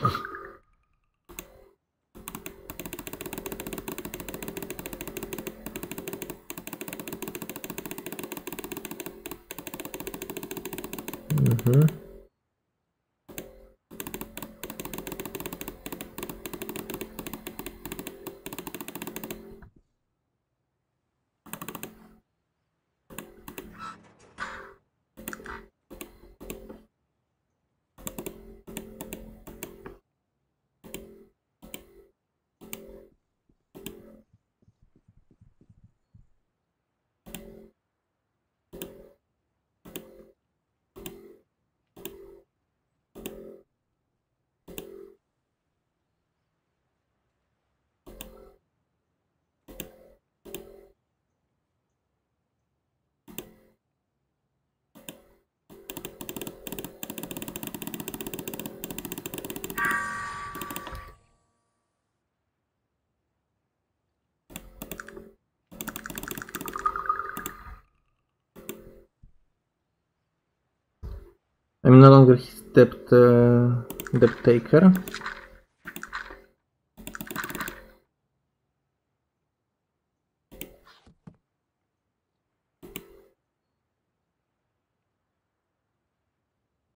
Mhm. I'm no longer his debt, uh, debt taker.